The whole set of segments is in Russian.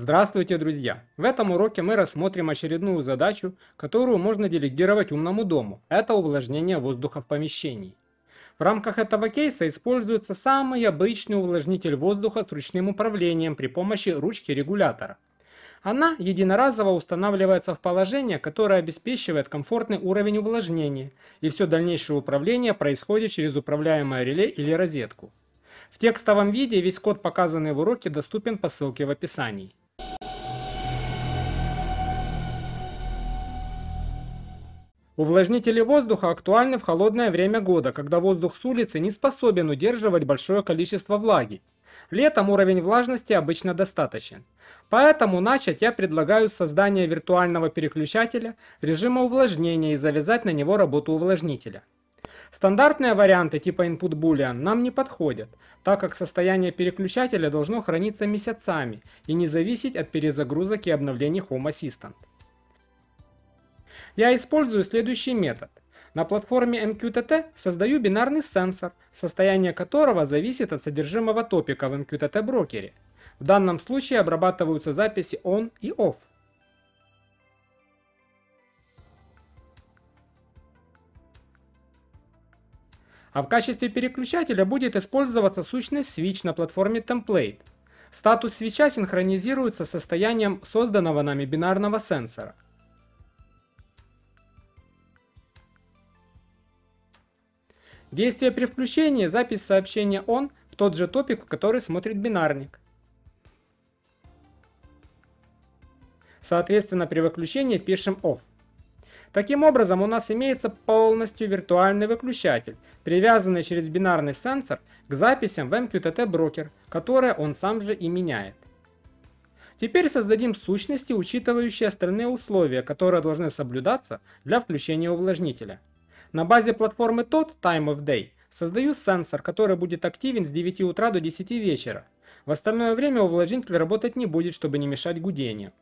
Здравствуйте, друзья! В этом уроке мы рассмотрим очередную задачу, которую можно делегировать умному дому. Это увлажнение воздуха в помещении. В рамках этого кейса используется самый обычный увлажнитель воздуха с ручным управлением при помощи ручки регулятора. Она единоразово устанавливается в положение, которое обеспечивает комфортный уровень увлажнения, и все дальнейшее управление происходит через управляемое реле или розетку. В текстовом виде весь код, показанный в уроке, доступен по ссылке в описании. Увлажнители воздуха актуальны в холодное время года, когда воздух с улицы не способен удерживать большое количество влаги. Летом уровень влажности обычно достаточен. Поэтому начать я предлагаю создание виртуального переключателя режима увлажнения и завязать на него работу увлажнителя. Стандартные варианты типа input boolean нам не подходят, так как состояние переключателя должно храниться месяцами и не зависеть от перезагрузок и обновлений Home Assistant. Я использую следующий метод. На платформе MQTT создаю бинарный сенсор, состояние которого зависит от содержимого топика в MQTT брокере. В данном случае обрабатываются записи ON и OFF. А в качестве переключателя будет использоваться сущность switch на платформе template. Статус свеча синхронизируется с состоянием созданного нами бинарного сенсора. Действие при включении – запись сообщения ON в тот же топик, который смотрит бинарник. Соответственно, при выключении пишем OFF. Таким образом, у нас имеется полностью виртуальный выключатель, привязанный через бинарный сенсор к записям в MQTT брокер, которые он сам же и меняет. Теперь создадим сущности, учитывающие остальные условия, которые должны соблюдаться для включения увлажнителя. На базе платформы TOT Time of Day создаю сенсор, который будет активен с 9 утра до 10 вечера. В остальное время увлажнитель работать не будет, чтобы не мешать гудению.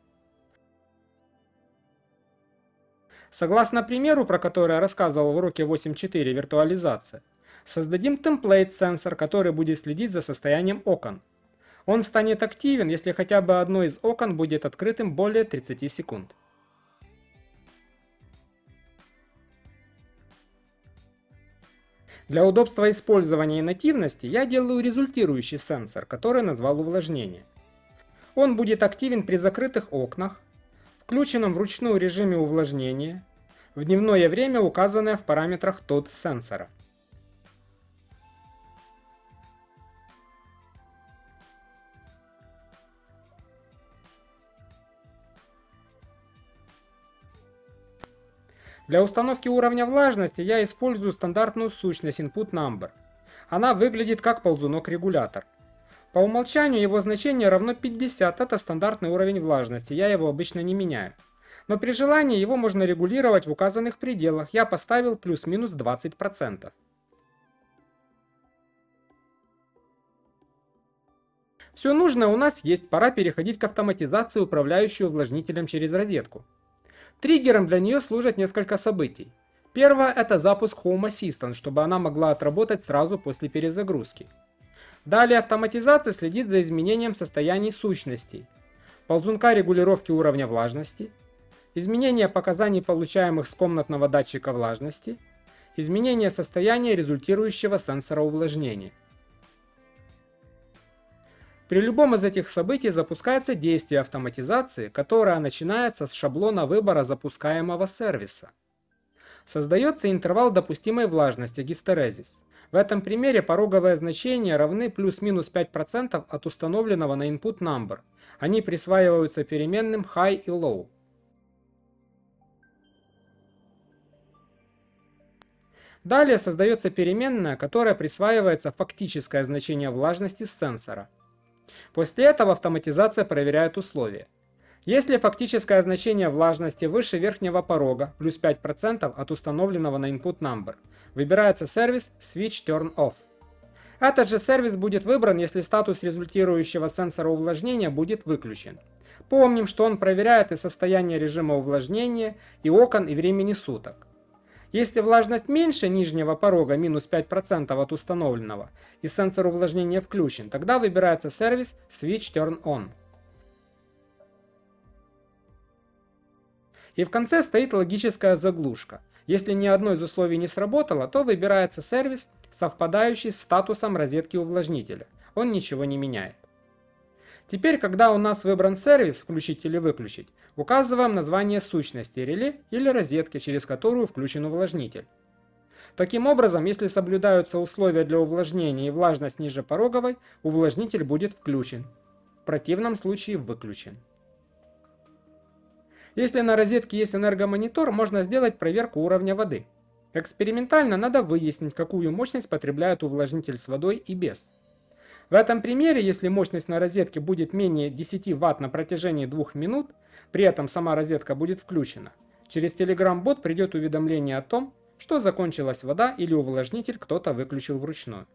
Согласно примеру, про который я рассказывал в уроке 8.4 виртуализация, создадим темплейт-сенсор, который будет следить за состоянием окон. Он станет активен, если хотя бы одно из окон будет открытым более 30 секунд. Для удобства использования и нативности я делаю результирующий сенсор, который назвал увлажнение. Он будет активен при закрытых окнах, включенном вручную режиме увлажнения, в дневное время, указанное в параметрах тот сенсора. Для установки уровня влажности я использую стандартную сущность input number. Она выглядит как ползунок-регулятор. По умолчанию его значение равно 50, это стандартный уровень влажности, я его обычно не меняю. Но при желании его можно регулировать в указанных пределах, я поставил плюс-минус 20%. Все нужное у нас есть, пора переходить к автоматизации, управляющей увлажнителем через розетку. Триггером для нее служат несколько событий. Первое это запуск Home Assistant, чтобы она могла отработать сразу после перезагрузки. Далее автоматизация следит за изменением состояний сущностей, ползунка регулировки уровня влажности, изменение показаний получаемых с комнатного датчика влажности, изменение состояния результирующего сенсора увлажнения. При любом из этих событий запускается действие автоматизации, которое начинается с шаблона выбора запускаемого сервиса. Создается интервал допустимой влажности гистерезис. В этом примере пороговые значения равны плюс-минус 5% от установленного на input number. Они присваиваются переменным high и low. Далее создается переменная, которая присваивается фактическое значение влажности сенсора – После этого автоматизация проверяет условия. Если фактическое значение влажности выше верхнего порога, плюс 5% от установленного на input number, выбирается сервис Switch Turn Off. Этот же сервис будет выбран, если статус результирующего сенсора увлажнения будет выключен. Помним, что он проверяет и состояние режима увлажнения, и окон, и времени суток. Если влажность меньше нижнего порога, минус 5% от установленного, и сенсор увлажнения включен, тогда выбирается сервис Switch Turn On. И в конце стоит логическая заглушка. Если ни одно из условий не сработало, то выбирается сервис, совпадающий с статусом розетки увлажнителя. Он ничего не меняет. Теперь, когда у нас выбран сервис «включить или выключить», указываем название сущности реле или розетки, через которую включен увлажнитель. Таким образом, если соблюдаются условия для увлажнения и влажность ниже пороговой, увлажнитель будет включен. В противном случае выключен. Если на розетке есть энергомонитор, можно сделать проверку уровня воды. Экспериментально надо выяснить, какую мощность потребляет увлажнитель с водой и без. В этом примере, если мощность на розетке будет менее 10 Вт на протяжении 2 минут, при этом сама розетка будет включена, через Telegram-бот придет уведомление о том, что закончилась вода или увлажнитель кто-то выключил вручную.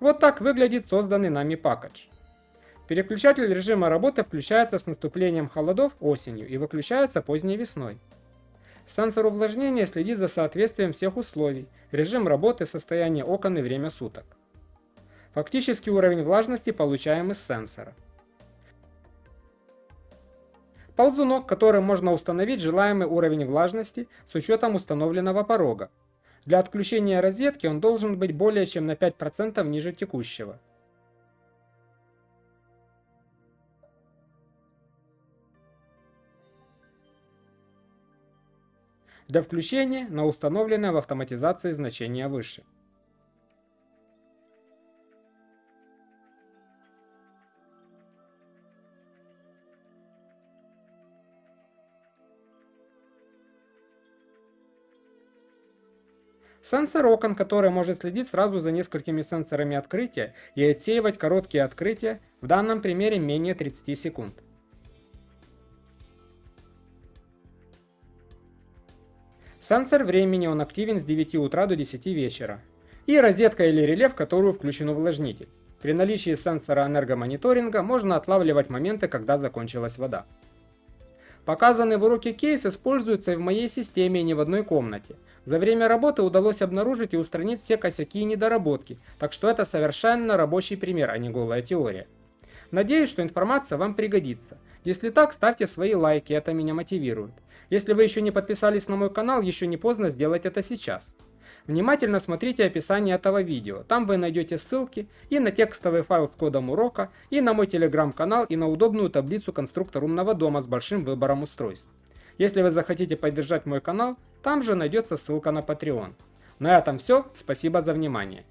Вот так выглядит созданный нами пакетч. Переключатель режима работы включается с наступлением холодов осенью и выключается поздней весной. Сенсор увлажнения следит за соответствием всех условий, режим работы, состояние окон и время суток. Фактический уровень влажности получаем из сенсора. Ползунок, которым можно установить желаемый уровень влажности с учетом установленного порога. Для отключения розетки он должен быть более чем на 5% ниже текущего. Для включения на установленное в автоматизации значение выше. Сенсор окон, который может следить сразу за несколькими сенсорами открытия и отсеивать короткие открытия, в данном примере менее 30 секунд. Сенсор времени он активен с 9 утра до 10 вечера. И розетка или реле, в которую включен увлажнитель. При наличии сенсора энергомониторинга можно отлавливать моменты, когда закончилась вода. Показанный в уроке кейс используется и в моей системе, и не в одной комнате. За время работы удалось обнаружить и устранить все косяки и недоработки, так что это совершенно рабочий пример, а не голая теория. Надеюсь, что информация вам пригодится. Если так, ставьте свои лайки, это меня мотивирует. Если вы еще не подписались на мой канал, еще не поздно сделать это сейчас. Внимательно смотрите описание этого видео, там вы найдете ссылки и на текстовый файл с кодом урока, и на мой телеграм-канал, и на удобную таблицу конструктор умного дома с большим выбором устройств. Если вы захотите поддержать мой канал, там же найдется ссылка на Patreon. На этом все, спасибо за внимание.